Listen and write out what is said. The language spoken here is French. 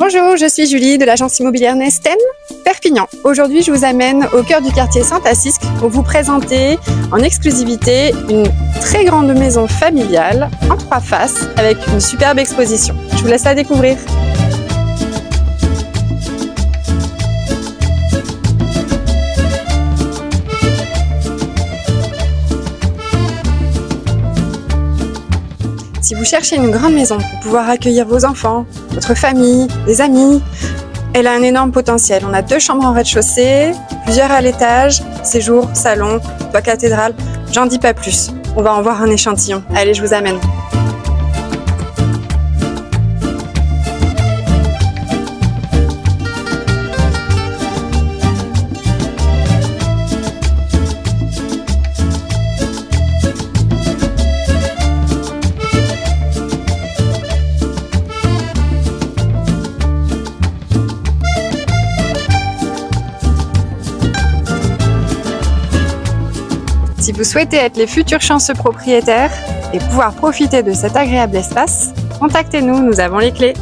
Bonjour, je suis Julie de l'agence immobilière Nesten, Perpignan. Aujourd'hui, je vous amène au cœur du quartier Saint-Assisque pour vous présenter en exclusivité une très grande maison familiale en trois faces avec une superbe exposition. Je vous laisse la découvrir. Si vous cherchez une grande maison pour pouvoir accueillir vos enfants, votre famille, des amis, elle a un énorme potentiel. On a deux chambres en rez-de-chaussée, plusieurs à l'étage, séjour, salon, toit cathédrale. J'en dis pas plus. On va en voir un échantillon. Allez, je vous amène. Si vous souhaitez être les futurs chanceux propriétaires et pouvoir profiter de cet agréable espace, contactez-nous, nous avons les clés.